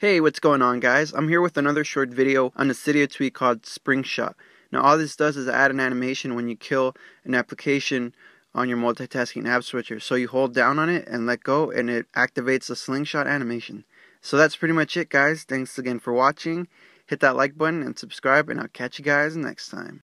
Hey, what's going on guys? I'm here with another short video on a Cydia tweak called Springshot. Now all this does is add an animation when you kill an application on your multitasking app switcher. So you hold down on it and let go and it activates the slingshot animation. So that's pretty much it guys. Thanks again for watching. Hit that like button and subscribe and I'll catch you guys next time.